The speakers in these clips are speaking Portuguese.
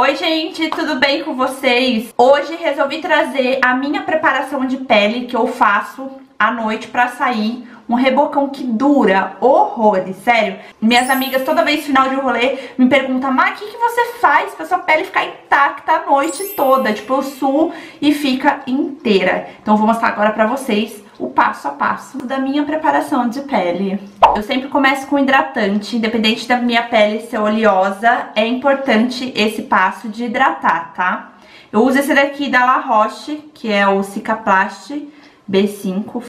Oi gente, tudo bem com vocês? Hoje resolvi trazer a minha preparação de pele que eu faço à noite pra sair um rebocão que dura horrores, sério. Minhas amigas, toda vez final de rolê, me perguntam, mas o que, que você faz pra sua pele ficar intacta a noite toda? Tipo, eu suo e fica inteira. Então eu vou mostrar agora pra vocês o passo a passo da minha preparação de pele. Eu sempre começo com hidratante, independente da minha pele ser oleosa, é importante esse passo de hidratar, tá? Eu uso esse daqui da La Roche, que é o Cicaplast B5.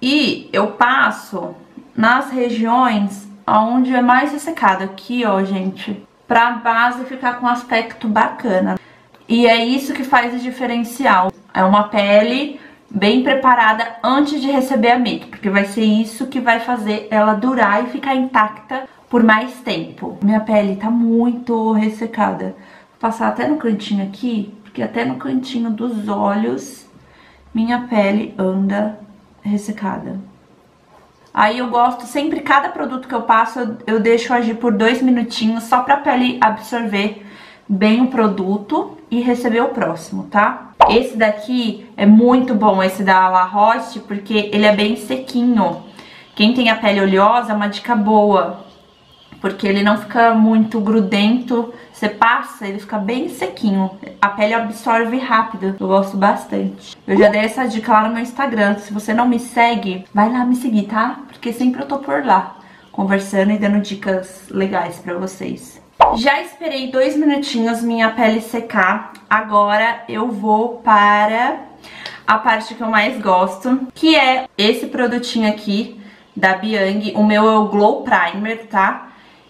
E eu passo nas regiões onde é mais ressecado. Aqui, ó, gente, pra base ficar com um aspecto bacana. E é isso que faz o diferencial. É uma pele bem preparada antes de receber a make, porque vai ser isso que vai fazer ela durar e ficar intacta por mais tempo. Minha pele tá muito ressecada. Vou passar até no cantinho aqui, porque até no cantinho dos olhos minha pele anda ressecada. Aí eu gosto, sempre, cada produto que eu passo, eu, eu deixo agir por dois minutinhos, só pra pele absorver bem o produto e receber o próximo, tá? Esse daqui é muito bom, esse da La Roche, porque ele é bem sequinho. Quem tem a pele oleosa, é uma dica boa, porque ele não fica muito grudento. Você passa, ele fica bem sequinho. A pele absorve rápido. Eu gosto bastante. Eu já dei essa dica lá no meu Instagram. Se você não me segue, vai lá me seguir, tá? Porque sempre eu tô por lá, conversando e dando dicas legais pra vocês. Já esperei dois minutinhos minha pele secar. Agora eu vou para a parte que eu mais gosto, que é esse produtinho aqui da Biang. O meu é o Glow Primer, tá?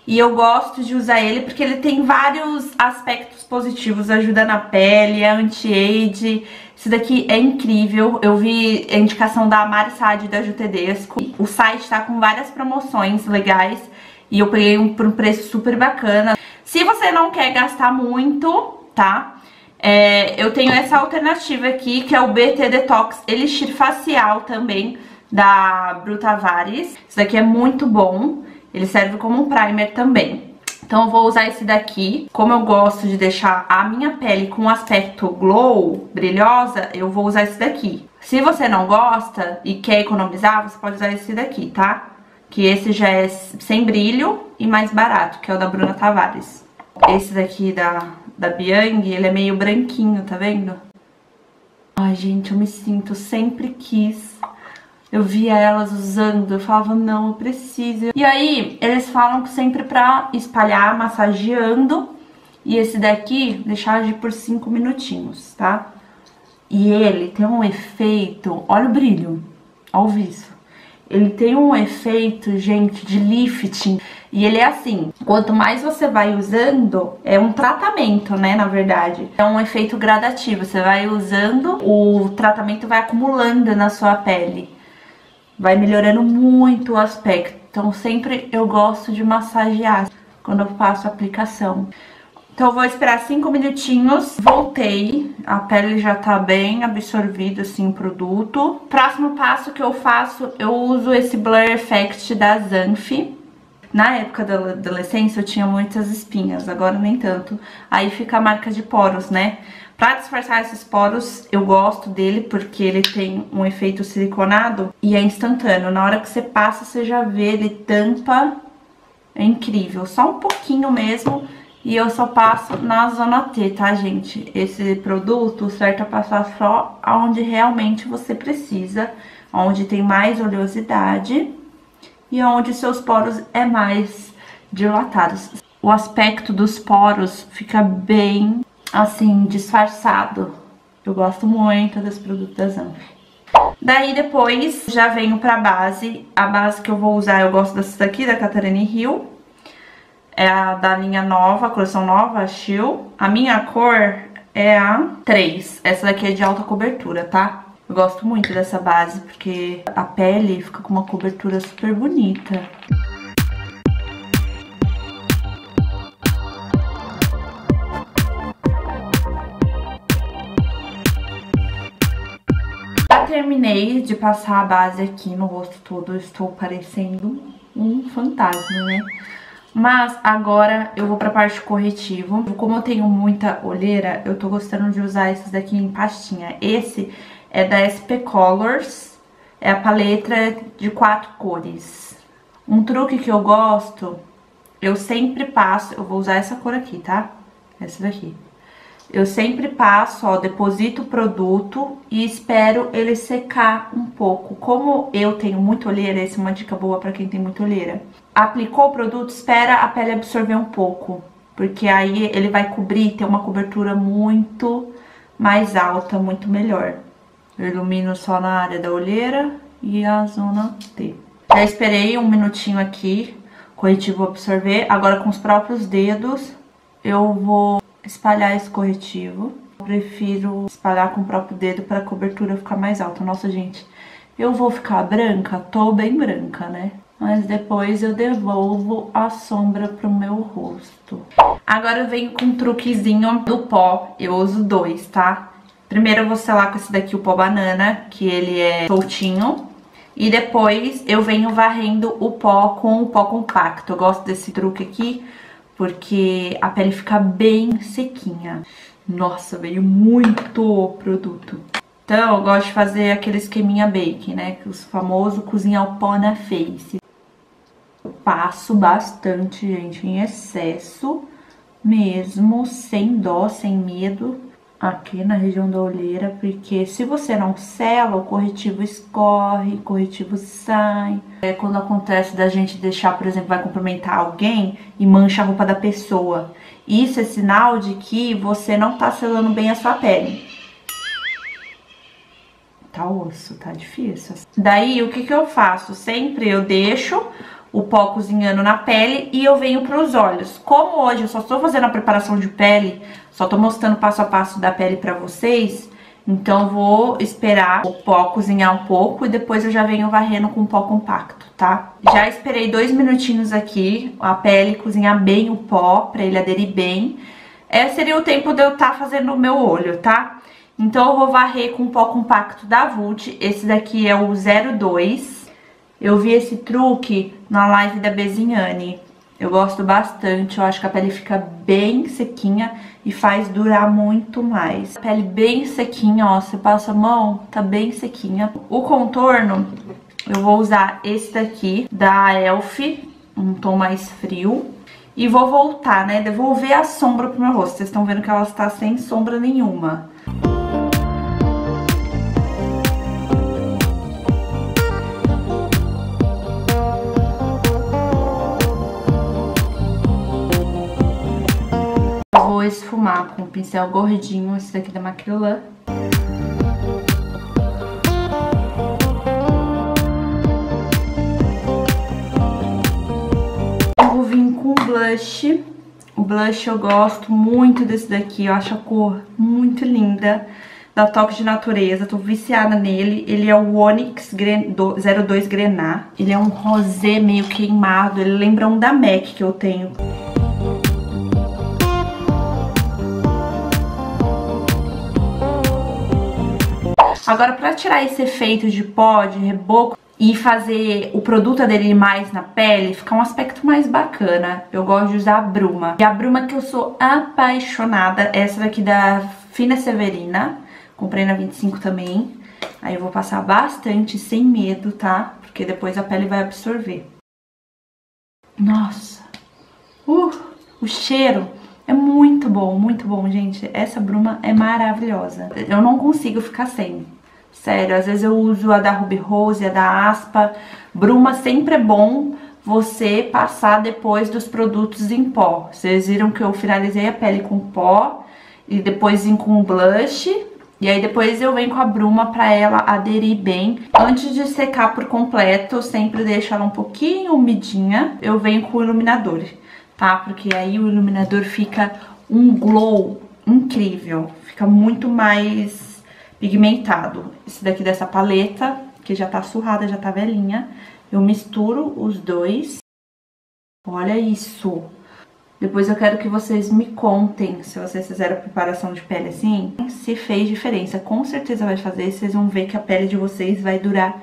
E eu gosto de usar ele porque ele tem vários aspectos positivos, ajuda na pele, é anti-age. Esse daqui é incrível, eu vi a indicação da Mari da Jutedesco. O site tá com várias promoções legais e eu peguei um, por um preço super bacana. Se você não quer gastar muito, tá? É, eu tenho essa alternativa aqui, que é o BT Detox Elixir Facial também, da Brutavares. Esse daqui é muito bom. Ele serve como um primer também. Então eu vou usar esse daqui. Como eu gosto de deixar a minha pele com um aspecto glow, brilhosa, eu vou usar esse daqui. Se você não gosta e quer economizar, você pode usar esse daqui, tá? Que esse já é sem brilho e mais barato, que é o da Bruna Tavares. Esse daqui da, da Biang, ele é meio branquinho, tá vendo? Ai, gente, eu me sinto, sempre quis. Eu via elas usando, eu falava, não, eu preciso. E aí, eles falam sempre pra espalhar, massageando. E esse daqui, deixar agir por 5 minutinhos, tá? E ele tem um efeito, olha o brilho, olha o viço. Ele tem um efeito, gente, de lifting. E ele é assim, quanto mais você vai usando, é um tratamento, né, na verdade. É um efeito gradativo, você vai usando, o tratamento vai acumulando na sua pele. Vai melhorando muito o aspecto. Então sempre eu gosto de massagear quando eu faço a aplicação. Então eu vou esperar 5 minutinhos, voltei, a pele já tá bem absorvida assim o produto. Próximo passo que eu faço, eu uso esse Blur Effect da Zanf. Na época da adolescência eu tinha muitas espinhas, agora nem tanto. Aí fica a marca de poros, né? Pra disfarçar esses poros, eu gosto dele porque ele tem um efeito siliconado e é instantâneo. Na hora que você passa, você já vê, ele tampa, é incrível. Só um pouquinho mesmo e eu só passo na zona T, tá, gente? Esse produto certo é passar só onde realmente você precisa, onde tem mais oleosidade e onde seus poros é mais dilatados. O aspecto dos poros fica bem, assim, disfarçado. Eu gosto muito desse produto da Zanf. Daí depois já venho pra base. A base que eu vou usar, eu gosto dessa daqui, da Catarina Hill é a da linha nova, coleção nova, Chill. A minha cor é a 3. Essa daqui é de alta cobertura, tá? Eu gosto muito dessa base, porque a pele fica com uma cobertura super bonita. Terminei de passar a base aqui no rosto todo, estou parecendo um fantasma, né? Mas agora eu vou pra parte corretivo. Como eu tenho muita olheira, eu tô gostando de usar esses daqui em pastinha. Esse é da SP Colors, é a paleta de quatro cores. Um truque que eu gosto, eu sempre passo, eu vou usar essa cor aqui, tá? Essa daqui. Eu sempre passo, ó, deposito o produto e espero ele secar um pouco. Como eu tenho muita olheira, essa é uma dica boa pra quem tem muita olheira. Aplicou o produto, espera a pele absorver um pouco, porque aí ele vai cobrir, ter uma cobertura muito mais alta, muito melhor. Eu ilumino só na área da olheira e a zona T. Já esperei um minutinho aqui, corretivo absorver. Agora com os próprios dedos eu vou espalhar esse corretivo. Eu prefiro espalhar com o próprio dedo para a cobertura ficar mais alta. Nossa, gente, eu vou ficar branca? Tô bem branca, né? Mas depois eu devolvo a sombra pro meu rosto. Agora eu venho com um truquezinho do pó. Eu uso dois, tá? Primeiro eu vou selar com esse daqui, o pó banana, que ele é soltinho. E depois eu venho varrendo o pó com o pó compacto. Eu gosto desse truque aqui porque a pele fica bem sequinha. Nossa, veio muito produto. Então, eu gosto de fazer aquele esqueminha bake, né? Que os famosos cozinhar o pó na face. Eu passo bastante, gente, em excesso mesmo, sem dó, sem medo aqui na região da olheira, porque se você não sela, o corretivo escorre, o corretivo sai. É quando acontece da gente deixar, por exemplo, vai cumprimentar alguém e mancha a roupa da pessoa. Isso é sinal de que você não tá selando bem a sua pele. Tá osso, tá difícil. Daí, o que que eu faço? Sempre eu deixo o pó cozinhando na pele e eu venho para os olhos. Como hoje eu só estou fazendo a preparação de pele, só estou mostrando passo a passo da pele para vocês, então vou esperar o pó cozinhar um pouco e depois eu já venho varrendo com pó compacto, tá? Já esperei dois minutinhos aqui, a pele cozinhar bem o pó, para ele aderir bem. Esse seria o tempo de eu estar tá fazendo o meu olho, tá? Então eu vou varrer com pó compacto da Vult, esse daqui é o 02, eu vi esse truque na live da Bezinhane. Eu gosto bastante, eu acho que a pele fica bem sequinha e faz durar muito mais. A pele bem sequinha, ó, você passa a mão, tá bem sequinha. O contorno, eu vou usar esse daqui, da Elf, um tom mais frio. E vou voltar, né, devolver a sombra pro meu rosto. Vocês estão vendo que ela está sem sombra nenhuma. Esfumar com o pincel gordinho, esse daqui da Macrylan. Eu vou vir com blush. O blush eu gosto muito desse daqui, eu acho a cor muito linda. Da Toque de Natureza, tô viciada nele. Ele é o Onyx 02 Grenar. Ele é um rosé meio queimado, ele lembra um da MAC que eu tenho. Agora, pra tirar esse efeito de pó, de reboco, e fazer o produto aderir mais na pele, ficar um aspecto mais bacana. Eu gosto de usar a bruma. E a bruma que eu sou apaixonada, essa daqui da Fina Severina. Comprei na 25 também. Aí eu vou passar bastante, sem medo, tá? Porque depois a pele vai absorver. Nossa! Uh, o cheiro é muito bom, muito bom, gente. Essa bruma é maravilhosa. Eu não consigo ficar sem. Sério, às vezes eu uso a da Ruby Rose, a da Aspa. Bruma sempre é bom você passar depois dos produtos em pó. Vocês viram que eu finalizei a pele com pó e depois vim com blush. E aí depois eu venho com a bruma pra ela aderir bem. Antes de secar por completo, sempre deixo ela um pouquinho umidinha. Eu venho com o iluminador, tá? Porque aí o iluminador fica um glow incrível. Fica muito mais pigmentado. Esse daqui dessa paleta, que já tá surrada, já tá velhinha. Eu misturo os dois. Olha isso! Depois eu quero que vocês me contem se vocês fizeram a preparação de pele assim, se fez diferença. Com certeza vai fazer, vocês vão ver que a pele de vocês vai durar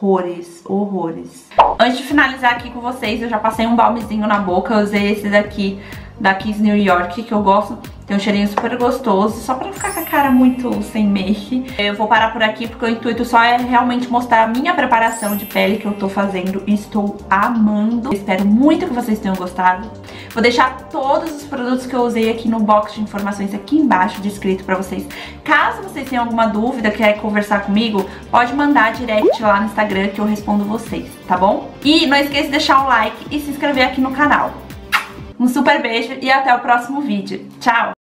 horrores, horrores. Antes de finalizar aqui com vocês, eu já passei um balmezinho na boca, eu usei esse daqui da Kiss New York, que eu gosto. Tem um cheirinho super gostoso, só pra não ficar com a cara muito sem make. Eu vou parar por aqui porque o intuito só é realmente mostrar a minha preparação de pele que eu tô fazendo e estou amando. Espero muito que vocês tenham gostado. Vou deixar todos os produtos que eu usei aqui no box de informações aqui embaixo descrito pra vocês. Caso vocês tenham alguma dúvida, querem conversar comigo, pode mandar direct lá no Instagram que eu respondo vocês, tá bom? E não esqueça de deixar um like e se inscrever aqui no canal. Um super beijo e até o próximo vídeo. Tchau!